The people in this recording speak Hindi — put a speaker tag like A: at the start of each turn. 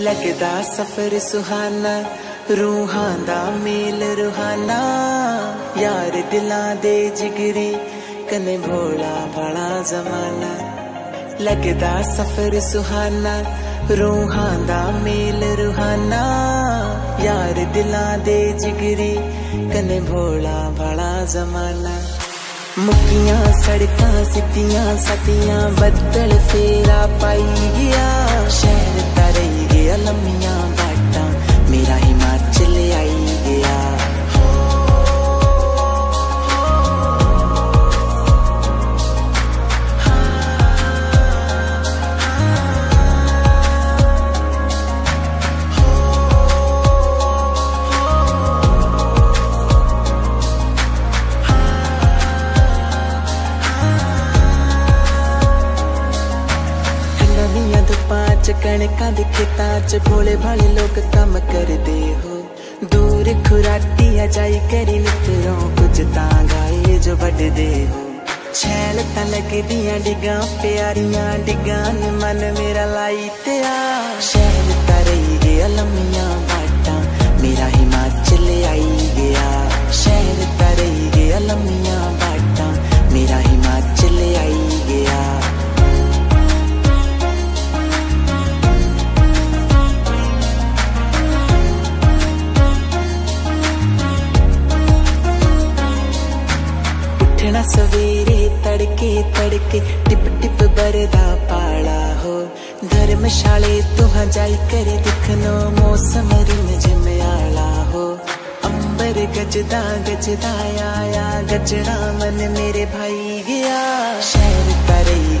A: ਲੱਗਦਾ ਸਫ਼ਰ ਸੁਹਾਨਾ ਰੂਹਾਂ ਦਾ ਮੇਲ ਰੂਹਾਨਾ ਯਾਰ ਦਿਲਾਂ ਦੇ ਜਿਗਰੀ ਕਨੇ ਭੋਲਾ ਭਾਲਾ ਜ਼ਮਾਨਾ ਲੱਗਦਾ ਸਫ਼ਰ ਸੁਹਾਨਾ ਰੂਹਾਂ ਦਾ ਮੇਲ ਰੂਹਾਨਾ ਯਾਰ ਦਿਲਾਂ ਦੇ ਜਿਗਰੀ ਕਨੇ ਭੋਲਾ ਭਾਲਾ ਜ਼ਮਾਨਾ ਮੁੱਕੀਆਂ ਸੜਕਾਂ ਸਿੱਧੀਆਂ ਸਤੀਆਂ ਬੱਦਲ ਫੇਰਾ ਪਾਈ ਗਿਆ ਧੁੱਪਾਂ ਚ ਕਣਕਾਂ ਦੇ ਖੇਤਾਂ ਚ ਭੋਲੇ ਭਾਲੇ ਲੋਕ ਕੰਮ ਕਰਦੇ ਹੋ ਦੂਰ ਖੁਰਾਟੀ ਜਾਈ ਕਰੀ ਮਿੱਤਰੋਂ ਕੁਝ ਤਾਂ ਗਾਏ ਜੋ ਵੱਡਦੇ ਹੋ ਛੈਲ ਤਾਂ ਲੱਗਦੀਆਂ ਡਿਗਾਂ ਪਿਆਰੀਆਂ ਡਿਗਾਂ ਨੇ ਮਨ ਮੇਰਾ ਲਾਈ सवेरे तड़के तड़के टिप टिप बरदा पाला हो। धर्मशाले तुह जाई करे दिखनो मौसम रिमझिम आला हो। अंबर गजदा गजदा आया गजरा मन मेरे भाई गया शहर तरई